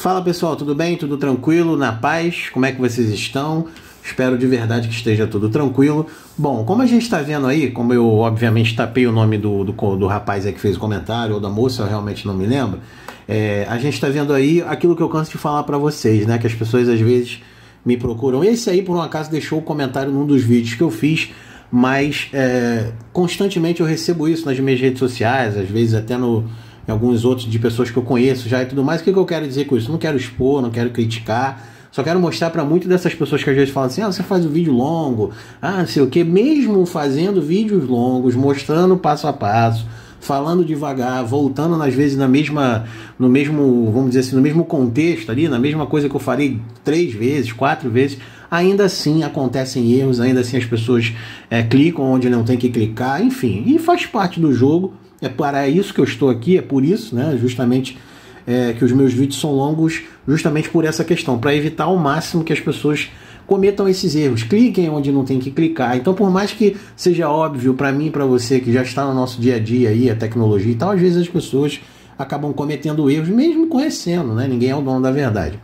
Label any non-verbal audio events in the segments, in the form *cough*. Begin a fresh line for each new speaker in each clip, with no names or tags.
Fala pessoal, tudo bem? Tudo tranquilo? Na paz? Como é que vocês estão? Espero de verdade que esteja tudo tranquilo. Bom, como a gente está vendo aí, como eu obviamente tapei o nome do, do, do rapaz aí que fez o comentário, ou da moça, eu realmente não me lembro, é, a gente está vendo aí aquilo que eu canso de falar para vocês, né? Que as pessoas às vezes me procuram. Esse aí, por um acaso, deixou o comentário num dos vídeos que eu fiz, mas é, constantemente eu recebo isso nas minhas redes sociais, às vezes até no alguns outros de pessoas que eu conheço já e tudo mais. O que, que eu quero dizer com isso? Não quero expor, não quero criticar. Só quero mostrar para muitas dessas pessoas que às vezes falam assim: ah, você faz um vídeo longo, ah, não sei o que, mesmo fazendo vídeos longos, mostrando passo a passo, falando devagar, voltando às vezes na mesma, no mesmo, vamos dizer assim, no mesmo contexto ali, na mesma coisa que eu falei três vezes, quatro vezes, ainda assim acontecem erros, ainda assim as pessoas é, clicam onde não tem que clicar, enfim, e faz parte do jogo. É para isso que eu estou aqui, é por isso, né? Justamente é, que os meus vídeos são longos, justamente por essa questão, para evitar ao máximo que as pessoas cometam esses erros. Cliquem onde não tem que clicar. Então, por mais que seja óbvio para mim para você que já está no nosso dia a dia aí, a tecnologia e tal, às vezes as pessoas acabam cometendo erros, mesmo conhecendo, né? Ninguém é o dono da verdade.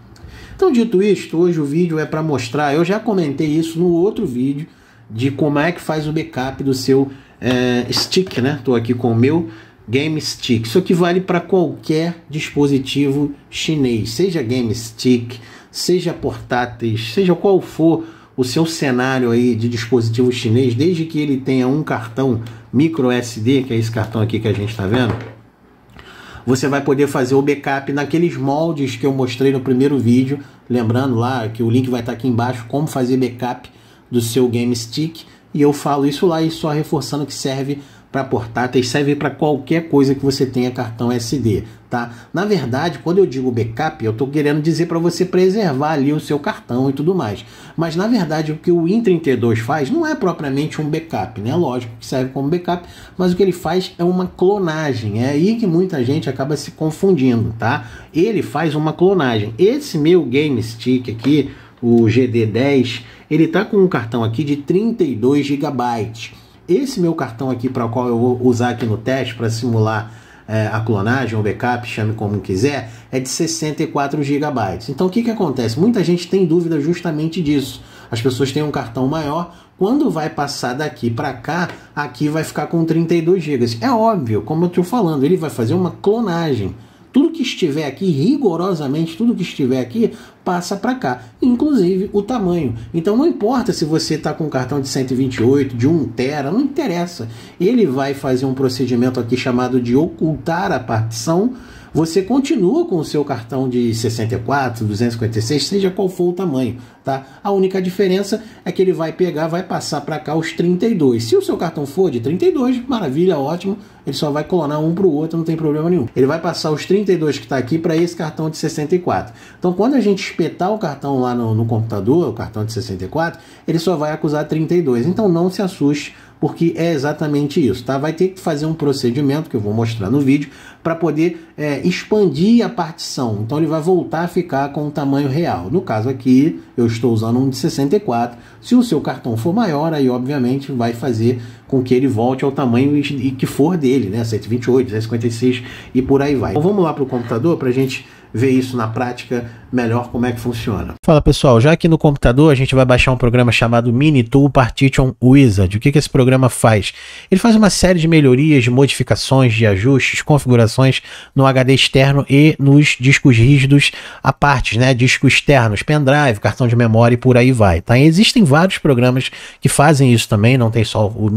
Então, dito isto, hoje o vídeo é para mostrar, eu já comentei isso no outro vídeo, de como é que faz o backup do seu é, stick, né? Estou aqui com o meu Game Stick. Isso aqui vale para qualquer dispositivo chinês, seja Game Stick, seja portáteis, seja qual for o seu cenário aí de dispositivo chinês, desde que ele tenha um cartão micro SD, que é esse cartão aqui que a gente está vendo, você vai poder fazer o backup naqueles moldes que eu mostrei no primeiro vídeo. Lembrando lá que o link vai estar aqui embaixo, como fazer backup do seu Game Stick. E eu falo isso lá e só reforçando que serve para portáteis, serve para qualquer coisa que você tenha cartão SD, tá? Na verdade, quando eu digo backup, eu estou querendo dizer para você preservar ali o seu cartão e tudo mais. Mas na verdade, o que o Win32 faz não é propriamente um backup, né? Lógico que serve como backup, mas o que ele faz é uma clonagem. É aí que muita gente acaba se confundindo, tá? Ele faz uma clonagem. Esse meu Game Stick aqui, o GD10, ele tá com um cartão aqui de 32 GB. Esse meu cartão aqui para o qual eu vou usar aqui no teste para simular é, a clonagem, o backup, chame como quiser, é de 64 GB. Então o que, que acontece? Muita gente tem dúvida justamente disso. As pessoas têm um cartão maior, quando vai passar daqui para cá, aqui vai ficar com 32 GB. É óbvio, como eu estou falando, ele vai fazer uma clonagem. Tudo que estiver aqui, rigorosamente, tudo que estiver aqui, passa para cá, inclusive o tamanho. Então não importa se você está com um cartão de 128, de 1 tera, não interessa. Ele vai fazer um procedimento aqui chamado de ocultar a partição você continua com o seu cartão de 64, 256, seja qual for o tamanho, tá? A única diferença é que ele vai pegar, vai passar para cá os 32. Se o seu cartão for de 32, maravilha, ótimo, ele só vai clonar um para o outro, não tem problema nenhum. Ele vai passar os 32 que está aqui para esse cartão de 64. Então, quando a gente espetar o cartão lá no, no computador, o cartão de 64, ele só vai acusar 32. Então, não se assuste porque é exatamente isso, tá? Vai ter que fazer um procedimento que eu vou mostrar no vídeo para poder é, expandir a partição. Então ele vai voltar a ficar com o tamanho real. No caso aqui, eu estou usando um de 64. Se o seu cartão for maior, aí obviamente vai fazer com que ele volte ao tamanho e que for dele, né? 128, 256 e por aí vai. Então vamos lá para o computador para a gente ver isso na prática melhor como é que funciona. Fala pessoal, já aqui no computador a gente vai baixar um programa chamado Minitool Partition Wizard. O que, que esse programa faz? Ele faz uma série de melhorias, de modificações, de ajustes, configurações no HD externo e nos discos rígidos a partes, né? Discos externos, pendrive, cartão de memória e por aí vai. Tá? E existem vários programas que fazem isso também, não tem só o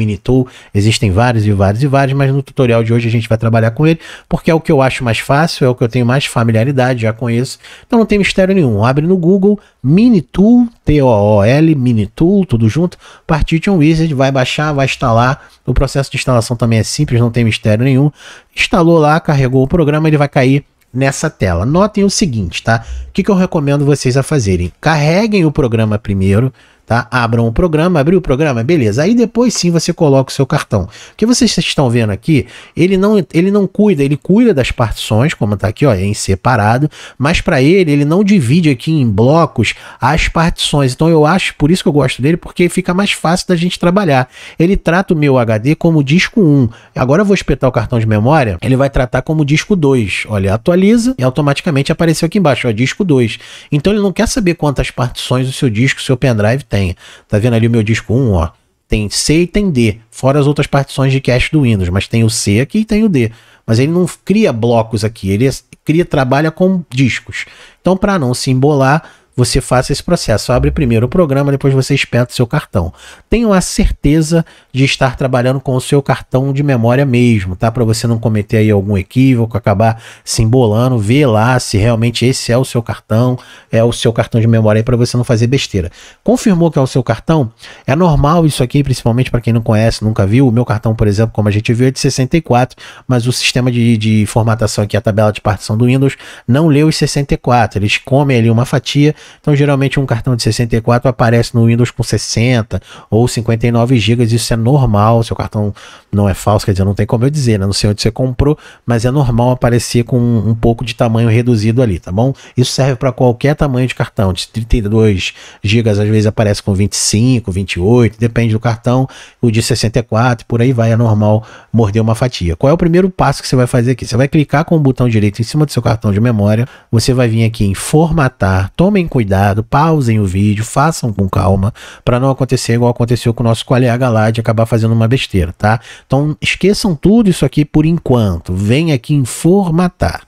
Existem vários e vários e vários, mas no tutorial de hoje a gente vai trabalhar com ele porque é o que eu acho mais fácil, é o que eu tenho mais familiaridade, já conheço, então não tem mistério nenhum. Abre no Google Minitool, T-O-O-L, Minitool, tudo junto, Partition Wizard, vai baixar, vai instalar. O processo de instalação também é simples, não tem mistério nenhum. Instalou lá, carregou o programa, ele vai cair nessa tela. Notem o seguinte, tá? O que, que eu recomendo vocês a fazerem? Carreguem o programa primeiro, tá? Abram o programa, abriu o programa, beleza. Aí depois sim você coloca o seu cartão. O que vocês estão vendo aqui, ele não, ele não cuida, ele cuida das partições, como tá aqui, ó, em separado, mas para ele, ele não divide aqui em blocos as partições. Então eu acho, por isso que eu gosto dele, porque fica mais fácil da gente trabalhar. Ele trata o meu HD como disco 1. Agora eu vou espetar o cartão de memória, ele vai tratar como disco 2. Olha, atualiza e automaticamente apareceu aqui embaixo, ó, disco 2. Então ele não quer saber quantas partições o seu disco, o seu pendrive tem Tá vendo ali o meu disco 1, ó? Tem C e tem D, fora as outras partições de cache do Windows, mas tem o C aqui e tem o D. Mas ele não cria blocos aqui, ele cria trabalha com discos. Então, para não se embolar, você faça esse processo. Abre primeiro o programa, depois você espeta o seu cartão. Tenha a certeza de estar trabalhando com o seu cartão de memória mesmo, tá? Para você não cometer aí algum equívoco, acabar se embolando, ver lá se realmente esse é o seu cartão, é o seu cartão de memória para você não fazer besteira. Confirmou que é o seu cartão? É normal isso aqui, principalmente para quem não conhece, nunca viu. O meu cartão, por exemplo, como a gente viu, é de 64, mas o sistema de, de formatação aqui, a tabela de partição do Windows, não leu os 64. Eles comem ali uma fatia então, geralmente, um cartão de 64 aparece no Windows com 60 ou 59 GB. Isso é normal. Seu cartão não é falso, quer dizer, não tem como eu dizer, né? Não sei onde você comprou, mas é normal aparecer com um, um pouco de tamanho reduzido ali, tá bom? Isso serve para qualquer tamanho de cartão. De 32 GB, às vezes aparece com 25, 28, depende do cartão. O de 64, por aí vai, é normal morder uma fatia. Qual é o primeiro passo que você vai fazer aqui? Você vai clicar com o botão direito em cima do seu cartão de memória. Você vai vir aqui em formatar. Tomem cuidado cuidado, pausem o vídeo, façam com calma, para não acontecer igual aconteceu com o nosso colega lá de acabar fazendo uma besteira, tá? Então esqueçam tudo isso aqui por enquanto. Vem aqui em formatar.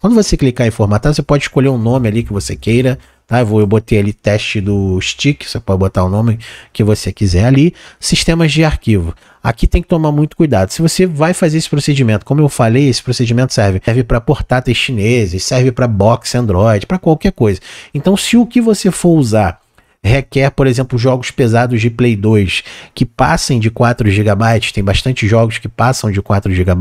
Quando você clicar em formatar, você pode escolher um nome ali que você queira. Tá? Eu, vou, eu botei ali teste do stick, você pode botar o nome que você quiser ali. Sistemas de arquivo. Aqui tem que tomar muito cuidado. Se você vai fazer esse procedimento, como eu falei, esse procedimento serve, serve para portáteis chineses, serve para box Android, para qualquer coisa. Então, se o que você for usar requer, por exemplo, jogos pesados de Play 2 que passem de 4 GB, tem bastante jogos que passam de 4 GB,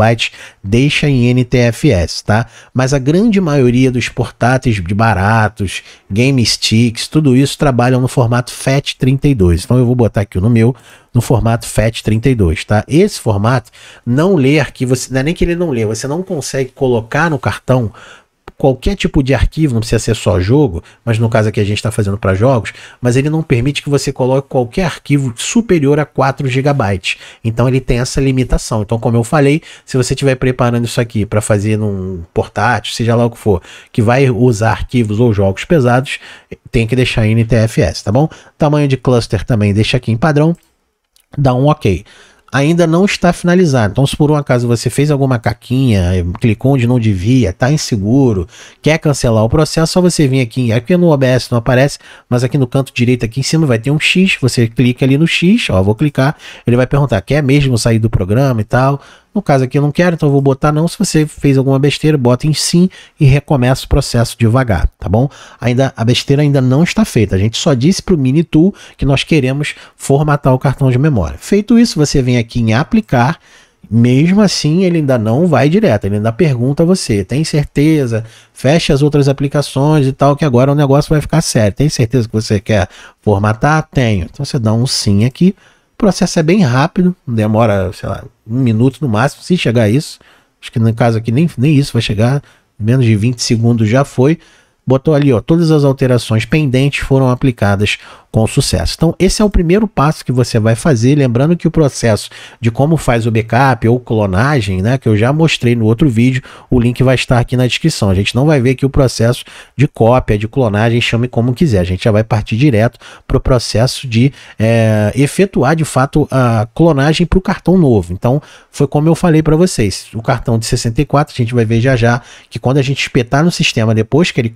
deixa em NTFS, tá? Mas a grande maioria dos portáteis de baratos, game sticks, tudo isso trabalham no formato FAT32. Então eu vou botar aqui no meu no formato FAT32, tá? Esse formato não lê arquivo, não é nem que ele não lê, você não consegue colocar no cartão qualquer tipo de arquivo, não precisa ser só jogo, mas no caso aqui a gente está fazendo para jogos, mas ele não permite que você coloque qualquer arquivo superior a 4 GB. Então ele tem essa limitação. Então, como eu falei, se você estiver preparando isso aqui para fazer num portátil, seja lá o que for, que vai usar arquivos ou jogos pesados, tem que deixar em NTFS, tá bom? Tamanho de cluster também deixa aqui em padrão, dá um OK ainda não está finalizado. Então, se por um acaso você fez alguma caquinha, clicou onde não devia, está inseguro, quer cancelar o processo, só você vir aqui, aqui no OBS não aparece, mas aqui no canto direito aqui em cima vai ter um X, você clica ali no X, ó, vou clicar, ele vai perguntar, quer mesmo sair do programa e tal, no caso aqui eu não quero, então eu vou botar não. Se você fez alguma besteira, bota em sim e recomeça o processo devagar, tá bom? Ainda a besteira ainda não está feita. A gente só disse para o Mini Tool que nós queremos formatar o cartão de memória. Feito isso, você vem aqui em aplicar. Mesmo assim, ele ainda não vai direto, ele ainda pergunta a você: tem certeza? Feche as outras aplicações e tal, que agora o negócio vai ficar sério. Tem certeza que você quer formatar? Tenho. Então você dá um sim aqui processo é bem rápido, demora, sei lá, um minuto no máximo, se chegar a isso. Acho que no caso aqui nem, nem isso vai chegar, menos de 20 segundos já foi. Botou ali, ó, todas as alterações pendentes foram aplicadas com sucesso. Então, esse é o primeiro passo que você vai fazer, lembrando que o processo de como faz o backup ou clonagem, né, que eu já mostrei no outro vídeo, o link vai estar aqui na descrição. A gente não vai ver aqui o processo de cópia, de clonagem, chame como quiser. A gente já vai partir direto para o processo de é, efetuar de fato a clonagem para o cartão novo. Então, foi como eu falei para vocês. O cartão de 64, a gente vai ver já já que quando a gente espetar no sistema depois que ele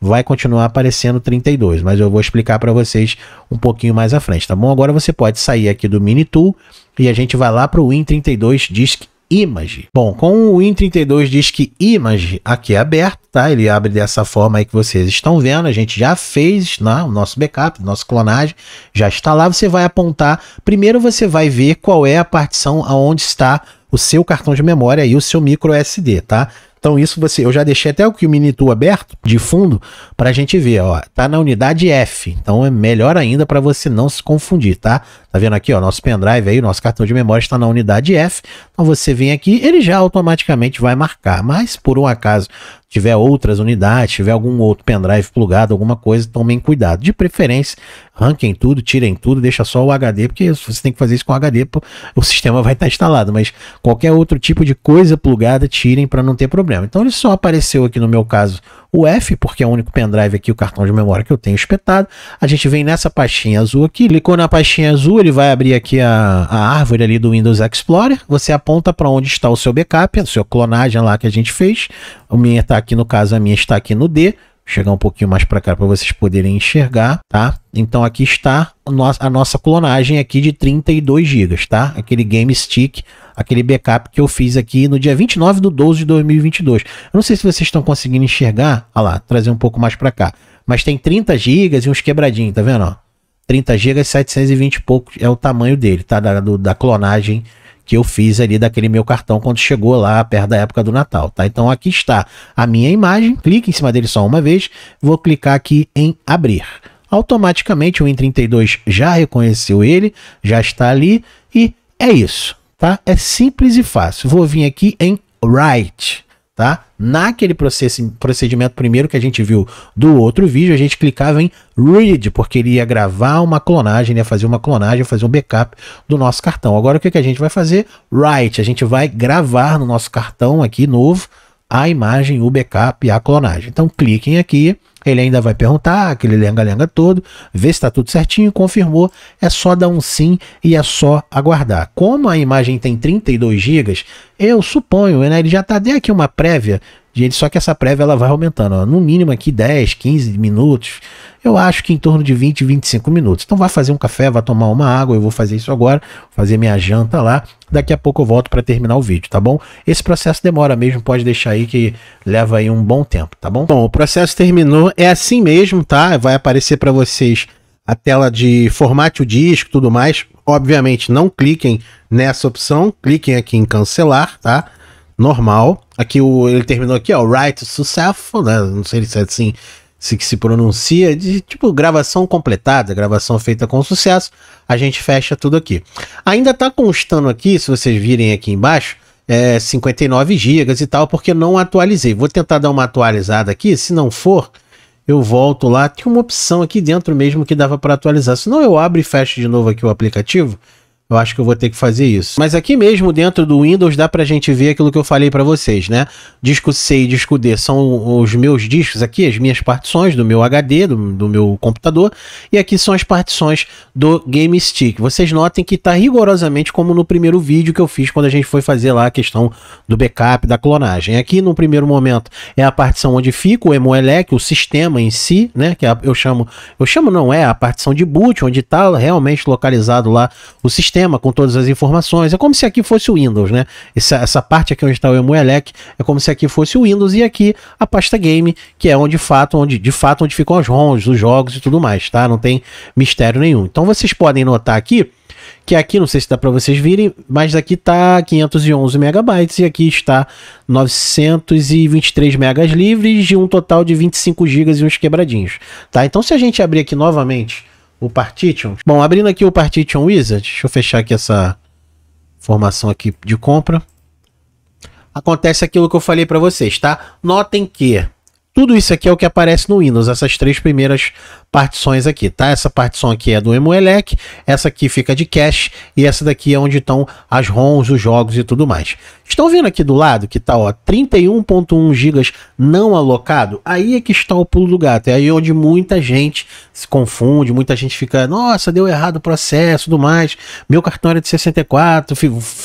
vai continuar aparecendo 32, mas eu vou explicar para vocês um pouquinho mais à frente, tá bom? Agora você pode sair aqui do Mini Tool e a gente vai lá para o Win32 Disk Image. Bom, com o Win32 Disk Image aqui aberto, tá? Ele abre dessa forma aí que vocês estão vendo. A gente já fez né, o nosso backup, nosso clonagem, já está lá. Você vai apontar. Primeiro você vai ver qual é a partição aonde está o seu cartão de memória e o seu micro SD, tá? Então isso você, eu já deixei até o que o Minitu aberto de fundo para a gente ver, ó, tá na unidade F. Então é melhor ainda para você não se confundir, tá? Tá vendo aqui, ó, nosso pendrive aí, nosso cartão de memória está na unidade F. Então você vem aqui, ele já automaticamente vai marcar. Mas por um acaso tiver outras unidades, tiver algum outro pendrive plugado, alguma coisa, tomem cuidado. De preferência, ranquem tudo, tirem tudo, deixa só o HD, porque você tem que fazer isso com HD, o sistema vai estar instalado, mas qualquer outro tipo de coisa plugada, tirem para não ter problema. Então ele só apareceu aqui no meu caso o F, porque é o único pendrive aqui, o cartão de memória que eu tenho espetado. A gente vem nessa pastinha azul aqui, clicou na pastinha azul, ele vai abrir aqui a, a árvore ali do Windows Explorer. Você aponta para onde está o seu backup, a sua clonagem lá que a gente fez. O minha está aqui no caso, a minha está aqui no D chegar um pouquinho mais para cá para vocês poderem enxergar, tá? Então aqui está a nossa clonagem aqui de 32 GB, tá? Aquele Game Stick, aquele backup que eu fiz aqui no dia 29 de 12 de 2022. Eu não sei se vocês estão conseguindo enxergar, olha lá, trazer um pouco mais para cá. Mas tem 30 GB e uns quebradinhos, tá vendo? Ó? 30 GB, 720 e pouco é o tamanho dele, tá? Da, do, da clonagem que eu fiz ali daquele meu cartão quando chegou lá perto da época do Natal, tá? Então aqui está a minha imagem, clique em cima dele só uma vez, vou clicar aqui em abrir. Automaticamente o Win32 já reconheceu ele, já está ali e é isso, tá? É simples e fácil. Vou vir aqui em Write tá? Naquele procedimento primeiro que a gente viu do outro vídeo, a gente clicava em Read, porque ele ia gravar uma clonagem, ia fazer uma clonagem, fazer um backup do nosso cartão. Agora o que, que a gente vai fazer? Write, a gente vai gravar no nosso cartão aqui novo a imagem, o backup e a clonagem. Então cliquem aqui, ele ainda vai perguntar, aquele lenga-lenga todo, ver se está tudo certinho, confirmou, é só dar um sim e é só aguardar. Como a imagem tem 32 GB, eu suponho, né, ele já está deu aqui uma prévia, de, só que essa prévia ela vai aumentando, ó, no mínimo aqui 10, 15 minutos, eu acho que em torno de 20, 25 minutos. Então vai fazer um café, vai tomar uma água, eu vou fazer isso agora, fazer minha janta lá. Daqui a pouco eu volto para terminar o vídeo, tá bom? Esse processo demora mesmo, pode deixar aí que leva aí um bom tempo, tá bom? Bom, o processo terminou, é assim mesmo, tá? Vai aparecer para vocês a tela de formate o disco, tudo mais. Obviamente não cliquem nessa opção, cliquem aqui em cancelar, tá? Normal. Aqui o, ele terminou aqui, ó, Write Successful, né? Não sei se é assim se que se pronuncia, de tipo gravação completada, gravação feita com sucesso, a gente fecha tudo aqui. Ainda está constando aqui, se vocês virem aqui embaixo, é 59 GB e tal, porque não atualizei. Vou tentar dar uma atualizada aqui, se não for, eu volto lá. Tinha uma opção aqui dentro mesmo que dava para atualizar. Senão eu abro e fecho de novo aqui o aplicativo eu acho que eu vou ter que fazer isso. Mas aqui mesmo dentro do Windows dá pra gente ver aquilo que eu falei para vocês, né? Disco C e disco D são os meus discos aqui, as minhas partições do meu HD, do, do meu computador. E aqui são as partições do Game Stick. Vocês notem que tá rigorosamente como no primeiro vídeo que eu fiz quando a gente foi fazer lá a questão do backup, da clonagem. Aqui no primeiro momento é a partição onde fica o Emuelec, o sistema em si, né? Que é eu chamo, eu chamo não é a partição de boot, onde está realmente localizado lá o sistema sistema com todas as informações. É como se aqui fosse o Windows, né? Essa, essa parte aqui onde está o Emuelec é como se aqui fosse o Windows e aqui a pasta game, que é onde de fato, onde, de fato onde ficam as ROMs, os jogos e tudo mais, tá? Não tem mistério nenhum. Então vocês podem notar aqui que aqui, não sei se dá para vocês virem, mas aqui tá 511 megabytes e aqui está 923 megas livres de um total de 25 gigas e uns quebradinhos, tá? Então se a gente abrir aqui novamente o Partition. Bom, abrindo aqui o Partition Wizard, deixa eu fechar aqui essa formação aqui de compra. Acontece aquilo que eu falei para vocês, tá? Notem que tudo isso aqui é o que aparece no Windows, essas três primeiras partições aqui, tá? Essa partição aqui é do Emuelec, essa aqui fica de cache e essa daqui é onde estão as ROMs, os jogos e tudo mais. Estão vendo aqui do lado que tá, ó, 31.1 GB não alocado? Aí é que está o pulo do gato, é aí onde muita gente se confunde, muita gente fica, nossa, deu errado o processo, tudo mais. Meu cartão era de 64,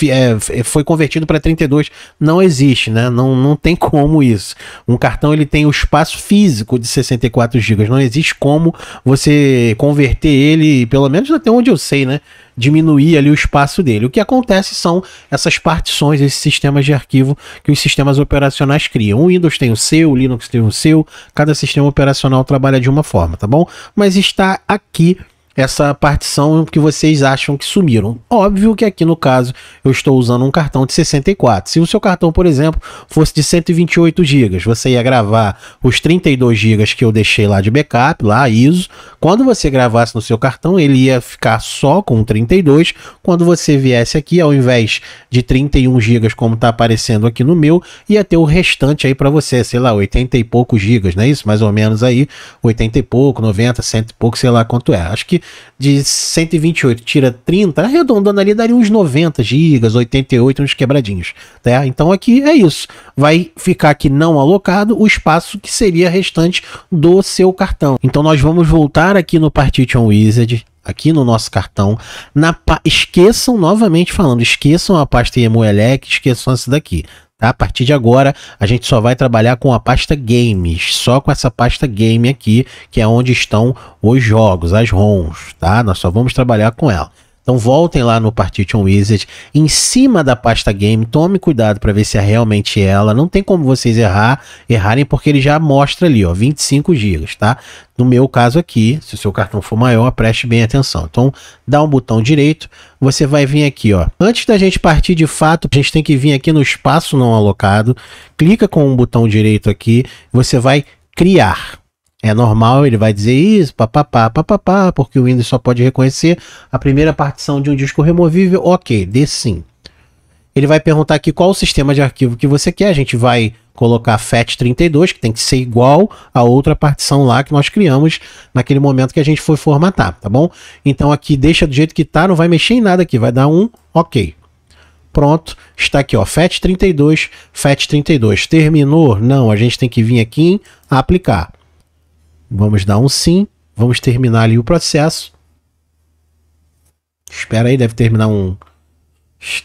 é, foi convertido para 32. Não existe, né? Não, não tem *laughs* como isso. Um cartão ele tem o espaço físico de 64 GB, não existe como você converter ele, pelo menos até onde eu sei, né? Diminuir ali o espaço dele. O que acontece são essas partições, esses sistemas de arquivo que os sistemas operacionais criam. O Windows tem o seu, o Linux tem o seu, cada sistema operacional trabalha de uma forma, tá bom? Mas está aqui essa partição que vocês acham que sumiram. Óbvio que aqui no caso eu estou usando um cartão de 64. Se o seu cartão, por exemplo, fosse de 128 GB, você ia gravar os 32 GB que eu deixei lá de backup, lá ISO. Quando você gravasse no seu cartão, ele ia ficar só com 32. Quando você viesse aqui, ao invés de 31 GB como está aparecendo aqui no meu, ia ter o restante aí para você, sei lá, 80 e poucos gigas, não é isso? Mais ou menos aí, 80 e pouco, 90, 100 e pouco, sei lá quanto é. Acho que de 128 tira 30, arredondando ali, daria uns 90 gigas, 88, uns quebradinhos. Tá? Então aqui é isso. Vai ficar aqui não alocado o espaço que seria restante do seu cartão. Então nós vamos voltar aqui no Partition Wizard, aqui no nosso cartão. Na esqueçam, novamente falando, esqueçam a pasta Emuelec, esqueçam essa daqui. Tá? A partir de agora, a gente só vai trabalhar com a pasta games, só com essa pasta game aqui, que é onde estão os jogos, as ROMs, tá? Nós só vamos trabalhar com ela. Então voltem lá no Partition Wizard, em cima da pasta game, tome cuidado para ver se é realmente ela. Não tem como vocês errar, errarem porque ele já mostra ali, ó, 25 GB, tá? No meu caso aqui, se o seu cartão for maior, preste bem atenção. Então, dá um botão direito, você vai vir aqui, ó. Antes da gente partir de fato, a gente tem que vir aqui no espaço não alocado, clica com o botão direito aqui, você vai criar. É normal, ele vai dizer isso, papapá, papapá, porque o Windows só pode reconhecer a primeira partição de um disco removível. Ok, dê sim. Ele vai perguntar aqui qual o sistema de arquivo que você quer. A gente vai colocar FAT32, que tem que ser igual a outra partição lá que nós criamos naquele momento que a gente foi formatar, tá bom? Então aqui deixa do jeito que tá, não vai mexer em nada aqui, vai dar um OK. Pronto, está aqui ó, FAT32, FAT32. Terminou? Não, a gente tem que vir aqui em aplicar. Vamos dar um sim. Vamos terminar ali o processo. Espera aí, deve terminar um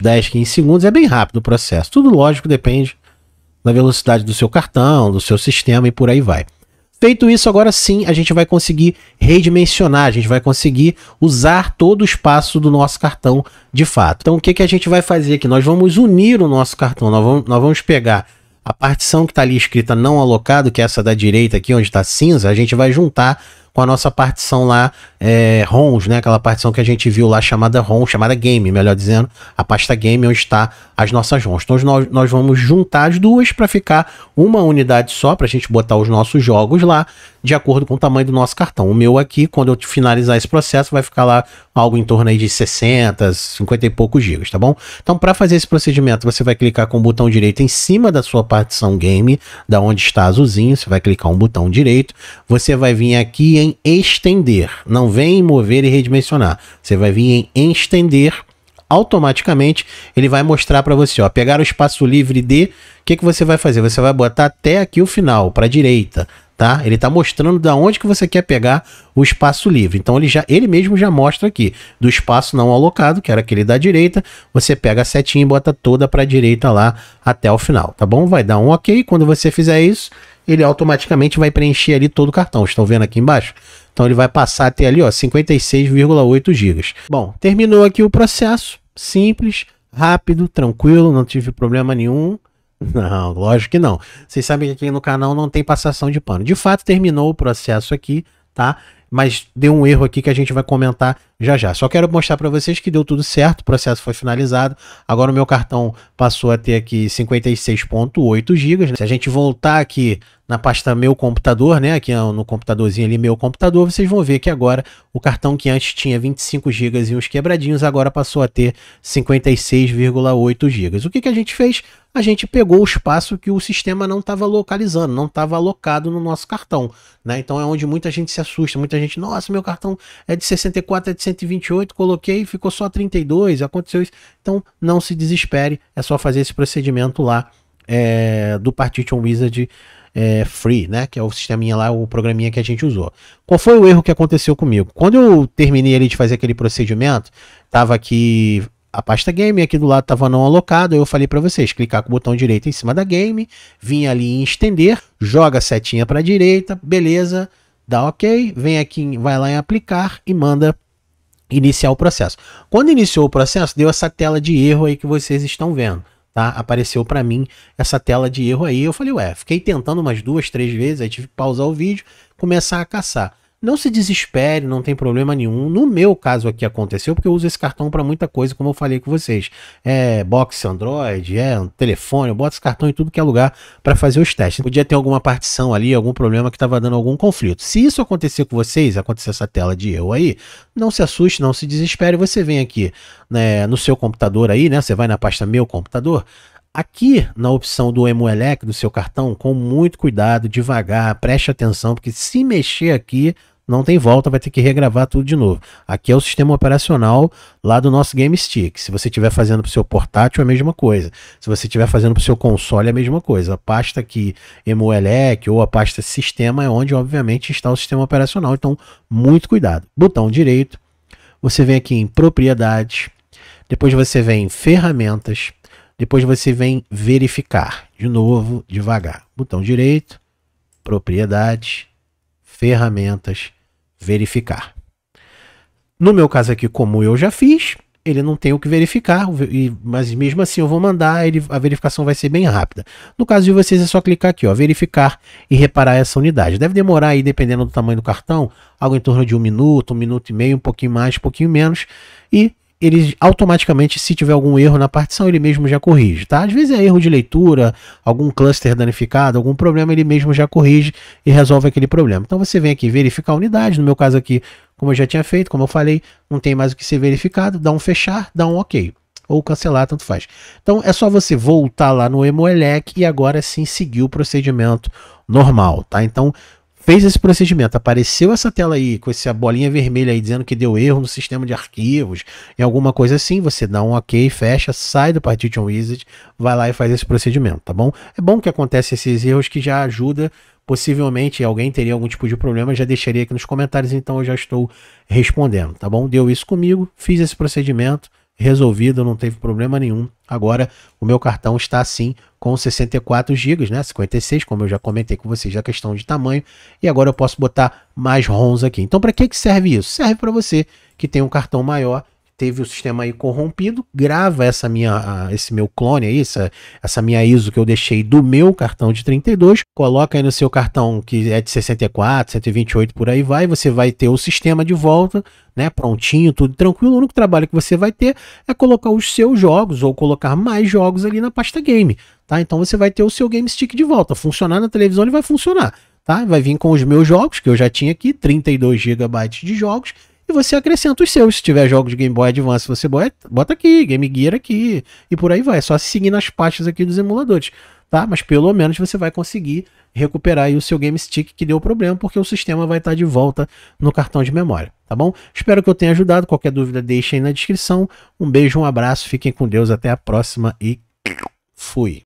10, 15 segundos. É bem rápido o processo. Tudo lógico, depende da velocidade do seu cartão, do seu sistema e por aí vai. Feito isso, agora sim a gente vai conseguir redimensionar, a gente vai conseguir usar todo o espaço do nosso cartão de fato. Então o que, que a gente vai fazer aqui? Nós vamos unir o nosso cartão, nós vamos, nós vamos pegar a partição que está ali escrita não alocado, que é essa da direita aqui, onde está cinza, a gente vai juntar com a nossa partição lá, é, ROMs, né? Aquela partição que a gente viu lá chamada ROM, chamada game, melhor dizendo, a pasta game onde está as nossas ROMs. Então nós, nós vamos juntar as duas para ficar uma unidade só, para a gente botar os nossos jogos lá, de acordo com o tamanho do nosso cartão. O meu aqui, quando eu finalizar esse processo, vai ficar lá algo em torno aí de 60, 50 e poucos gigas, tá bom? Então, para fazer esse procedimento, você vai clicar com o botão direito em cima da sua partição game, da onde está azulzinho, você vai clicar um botão direito, você vai vir aqui em estender, não vem em mover e redimensionar, você vai vir em estender, automaticamente ele vai mostrar para você, ó, pegar o espaço livre de, o que, que você vai fazer? Você vai botar até aqui o final, para direita, tá? Ele está mostrando da onde que você quer pegar o espaço livre. Então ele já ele mesmo já mostra aqui do espaço não alocado, que era aquele da direita, você pega a setinha e bota toda para a direita lá até o final, tá bom? Vai dar um OK. Quando você fizer isso, ele automaticamente vai preencher ali todo o cartão. Estão vendo aqui embaixo? Então ele vai passar até ali, ó, 56,8 GB. Bom, terminou aqui o processo, simples, rápido, tranquilo, não tive problema nenhum. *laughs* Não, lógico que não. Vocês sabem que aqui no canal não tem passação de pano. De fato, terminou o processo aqui, tá? Mas deu um erro aqui que a gente vai comentar já já. Só quero mostrar para vocês que deu tudo certo, o processo foi finalizado. Agora o meu cartão passou a ter aqui 56.8 GB. Né? Se a gente voltar aqui na pasta meu computador, né, aqui no computadorzinho ali meu computador, vocês vão ver que agora o cartão que antes tinha 25 GB e uns quebradinhos, agora passou a ter 56,8 GB. O que, que a gente fez? A gente pegou o espaço que o sistema não estava localizando, não estava alocado no nosso cartão, né? Então é onde muita gente se assusta, muita gente, nossa, meu cartão é de 64, é de 128, coloquei, ficou só 32, aconteceu isso. Então não se desespere, é só fazer esse procedimento lá é, do Partition Wizard é, Free, né? Que é o sisteminha lá, o programinha que a gente usou. Qual foi o erro que aconteceu comigo? Quando eu terminei ali de fazer aquele procedimento, tava aqui a pasta game, aqui do lado estava não alocado, eu falei para vocês, clicar com o botão direito em cima da game, vim ali em estender, joga a setinha para a direita, beleza, dá ok, vem aqui, vai lá em aplicar e manda iniciar o processo. Quando iniciou o processo, deu essa tela de erro aí que vocês estão vendo tá? Apareceu para mim essa tela de erro aí. Eu falei, ué, fiquei tentando umas duas, três vezes, aí tive que pausar o vídeo, começar a caçar. Não se desespere, não tem problema nenhum. No meu caso aqui aconteceu porque eu uso esse cartão para muita coisa, como eu falei com vocês. É box Android, é um telefone, eu boto esse cartão em tudo que é lugar para fazer os testes. Podia ter alguma partição ali, algum problema que estava dando algum conflito. Se isso acontecer com vocês, acontecer essa tela de eu aí, não se assuste, não se desespere. Você vem aqui né, no seu computador aí, né? Você vai na pasta meu computador, Aqui na opção do Emuelec do seu cartão, com muito cuidado, devagar, preste atenção, porque se mexer aqui, não tem volta, vai ter que regravar tudo de novo. Aqui é o sistema operacional lá do nosso Game Stick. Se você estiver fazendo para o seu portátil, é a mesma coisa. Se você estiver fazendo para o seu console, é a mesma coisa. A pasta aqui, Emuelec ou a pasta Sistema, é onde, obviamente, está o sistema operacional. Então, muito cuidado. Botão direito, você vem aqui em Propriedades, depois você vem em Ferramentas, depois você vem verificar. De novo, devagar. Botão direito, propriedades, ferramentas, verificar. No meu caso aqui, como eu já fiz, ele não tem o que verificar, mas mesmo assim eu vou mandar, ele, a verificação vai ser bem rápida. No caso de vocês é só clicar aqui, ó, verificar e reparar essa unidade. Deve demorar aí, dependendo do tamanho do cartão, algo em torno de um minuto, um minuto e meio, um pouquinho mais, um pouquinho menos. E ele automaticamente, se tiver algum erro na partição, ele mesmo já corrige, tá? Às vezes é erro de leitura, algum cluster danificado, algum problema, ele mesmo já corrige e resolve aquele problema. Então você vem aqui verificar a unidade, no meu caso aqui, como eu já tinha feito, como eu falei, não tem mais o que ser verificado, dá um fechar, dá um ok. Ou cancelar, tanto faz. Então é só você voltar lá no Emoelec e agora sim seguir o procedimento normal, tá? Então fez esse procedimento, apareceu essa tela aí com essa bolinha vermelha aí dizendo que deu erro no sistema de arquivos, em alguma coisa assim, você dá um ok, fecha, sai do Partition Wizard, vai lá e faz esse procedimento, tá bom? É bom que acontece esses erros que já ajuda, possivelmente alguém teria algum tipo de problema, já deixaria aqui nos comentários, então eu já estou respondendo, tá bom? Deu isso comigo, fiz esse procedimento, resolvido, não teve problema nenhum. Agora o meu cartão está assim com 64 GB, né? 56, como eu já comentei com vocês, a questão de tamanho. E agora eu posso botar mais ROMs aqui. Então, para que, que serve isso? Serve para você que tem um cartão maior teve o sistema aí corrompido, grava essa minha, esse meu clone aí, essa, essa minha ISO que eu deixei do meu cartão de 32, coloca aí no seu cartão que é de 64, 128 por aí vai, você vai ter o sistema de volta, né, prontinho, tudo tranquilo. O único trabalho que você vai ter é colocar os seus jogos ou colocar mais jogos ali na pasta game, tá? Então você vai ter o seu game stick de volta, funcionar na televisão ele vai funcionar, tá? Vai vir com os meus jogos que eu já tinha aqui, 32 GB de jogos você acrescenta os seus. Se tiver jogos de Game Boy Advance, você bota aqui, Game Gear aqui, e por aí vai. É só seguir nas pastas aqui dos emuladores, tá? Mas pelo menos você vai conseguir recuperar o seu Game Stick que deu problema, porque o sistema vai estar de volta no cartão de memória, tá bom? Espero que eu tenha ajudado. Qualquer dúvida, deixe aí na descrição. Um beijo, um abraço, fiquem com Deus, até a próxima e fui.